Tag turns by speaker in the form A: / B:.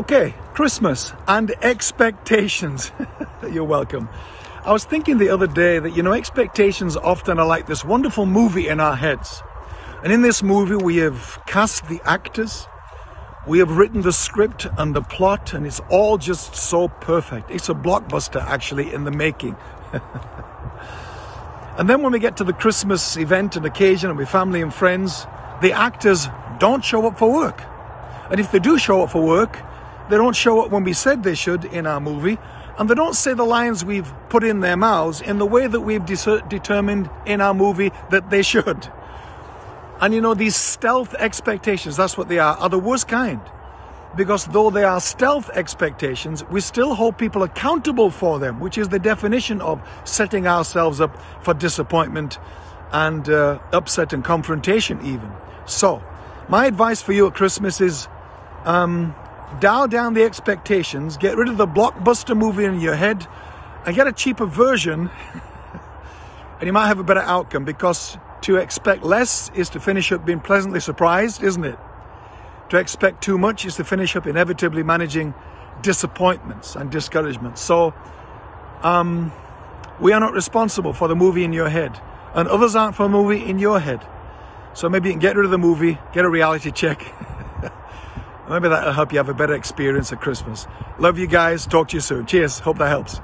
A: Okay, Christmas and expectations. You're welcome. I was thinking the other day that, you know, expectations often are like this wonderful movie in our heads. And in this movie, we have cast the actors, we have written the script and the plot, and it's all just so perfect. It's a blockbuster, actually, in the making. and then when we get to the Christmas event and occasion and with family and friends, the actors don't show up for work. And if they do show up for work, they don't show up when we said they should in our movie, and they don't say the lines we've put in their mouths in the way that we've de- determined in our movie that they should. And you know, these stealth expectations, that's what they are, are the worst kind. Because though they are stealth expectations, we still hold people accountable for them, which is the definition of setting ourselves up for disappointment and uh, upset and confrontation, even. So, my advice for you at Christmas is um, dial down the expectations, get rid of the blockbuster movie in your head, and get a cheaper version, and you might have a better outcome because to expect less is to finish up being pleasantly surprised, isn't it? To expect too much is to finish up inevitably managing disappointments and discouragements. So, um, we are not responsible for the movie in your head, and others aren't for the movie in your head. So maybe you can get rid of the movie, get a reality check. maybe that'll help you have a better experience at Christmas. Love you guys. Talk to you soon. Cheers. Hope that helps.